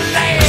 late.